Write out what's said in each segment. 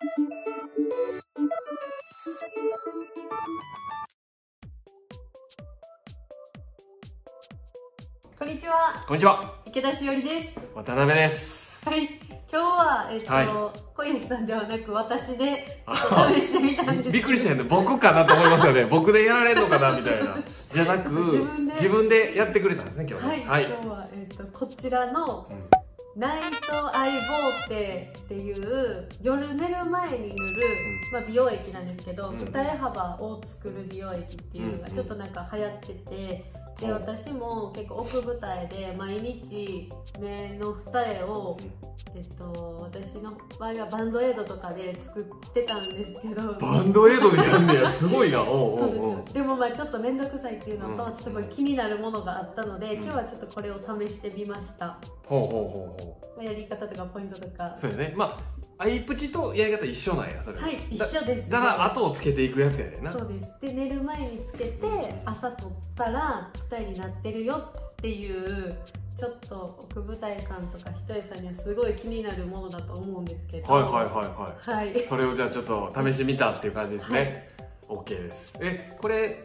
こんにちは。こんにちは。池田しおりです。渡辺です。はい。今日はえっと、はい。小西さんではなく私で試してみたんです。びっくりしたよね。僕かなと思いますよね。僕でやられるのかなみたいな。じゃなく自分で。やってくれたんですね今日はい、ねはい、今日は、えっとこちらのうんナイトアイボーテっていう夜寝る前に塗る、まあ、美容液なんですけど、うん。二重幅を作る美容液っていうのがうん。ちょっとなんか流行ってて、でう。ん私も結構奥舞台で毎日目の二重を、えっと、私の場合はバンドエイドとかで作ってたんですけど。バンドエイドでやんねや。すごいな。そうです。でもまあちょっと面倒くさいっていうのと、うん。ちょっと気になるものがあったので、うん。今日はちょっとこれを試してみました、ほうほうほう。ほまあやり方とかポイントとかうそうですね。まあアイプチとやり方一緒なんやそれは。い一だ緒です。だから後をつけていくやつやねんな。そうです。で寝る前につけて朝取ったら二重になってるよっていうちょっと奥舞台さんとか一重さんにはすごい気になるものだと思うんですけど。はいはいはいはい。はい。それをじゃあちょっと試してみたっていう感じですね、OK です。えこれ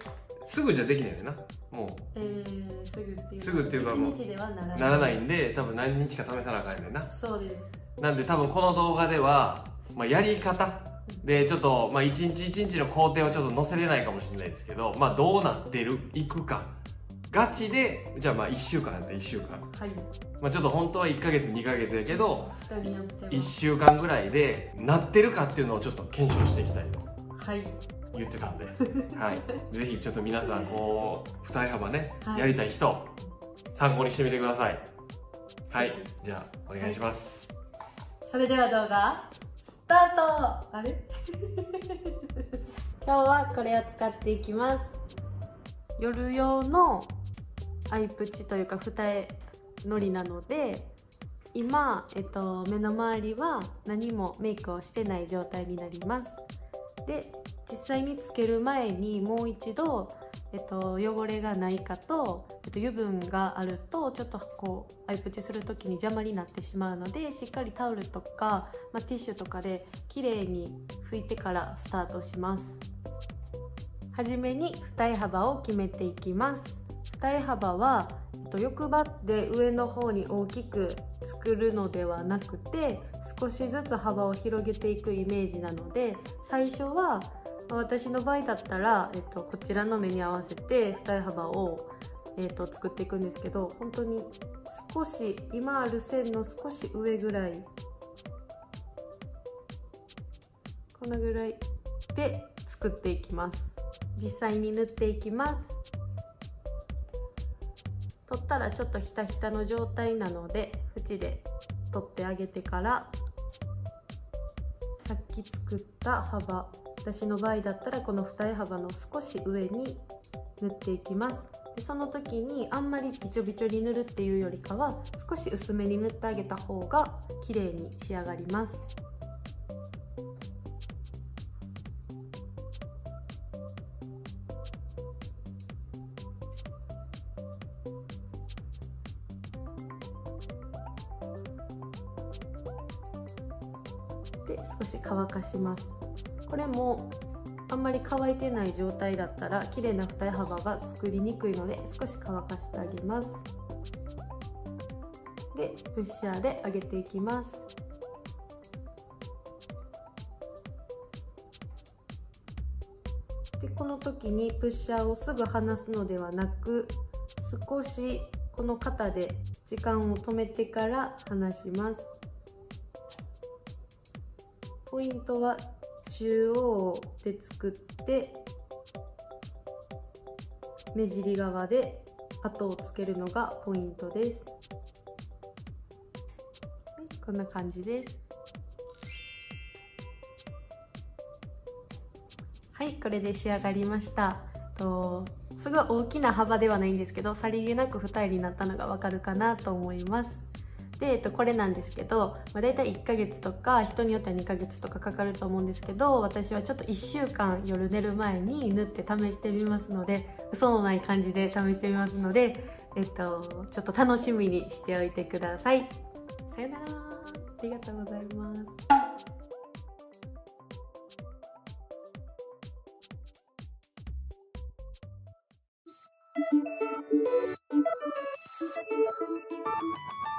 すぐじゃできないよな。もえー、すぐっていうすぐっていうかもう。1日ではならなうならないんで多分何日か試さなあかんねんな。そうです。なんで多分この動画では、まあ、やり方。でちょっと、まあ、一日一日の工程をちょっと載せれないかもしれないですけど、まあ、どうなってるいくか。ガチでじゃあまあ1週間やったら1週間、はい。まあ、ちょっと本当は1ヶ月2ヶ月やけど人によっては。1週間ぐらいでなってるかっていうのをちょっと検証していきたいと。はい言ってたんで、はい、ぜひちょっと皆さんこう二重幅ね、はい。やりたい人参考にしてみてください。はい。じゃあお願いします、それでは動画スタート。あれ？今日はこれを使っていきます。夜用のアイプチというか二重のりなので今、えっと、目の周りは何もメイクをしてない状態になりますで実際につける前にもう一度、えっと、汚れがないかと、えっと、油分があるとちょっとこうアイプチする時に邪魔になってしまうのでしっかりタオルとか、まあ、ティッシュとかで綺麗に拭いてからスタートします。はじめに二重幅を決めていきます。二重幅はえっと欲張って上の方に大きく作るのではなくて少しずつ幅を広げていくイメージなので最初は私の場合だったら、えっと、こちらの目に合わせて二重幅を、えっと、作っていくんですけど本当に少し今ある線の少し上ぐらいこのぐらいで作っていきます。実際に塗っていきます。取ったらちょっとひたひたの状態なので縁で取ってあげてからさっき作った幅。私の場合だったらこの二重幅の少し上に塗っていきます。でその時にあんまりびちょびちょに塗るっていうよりかは少し薄めに塗ってあげた方が綺麗に仕上がります。で少し乾かします。これもあんまり乾いてない状態だったら綺麗な二重幅が作りにくいので少し乾かしてあげます。でプッシャーで上げていきます。でこの時にプッシャーをすぐ離すのではなく少しこの肩で時間を止めてから離します。ポイントは中央で作って目尻側で後をつけるのがポイントです、はい、こんな感じです。はいこれで仕上がりました。とすごい大きな幅ではないんですけどさりげなく二重になったのがわかるかなと思います。で、えっと、これなんですけど、まあ、大体1ヶ月とか人によっては2ヶ月とかかかると思うんですけど私はちょっと1週間夜寝る前に縫って試してみますので嘘のない感じで試してみますので、えっと、ちょっと楽しみにしておいてください。さよならありがとうございます。Thank you.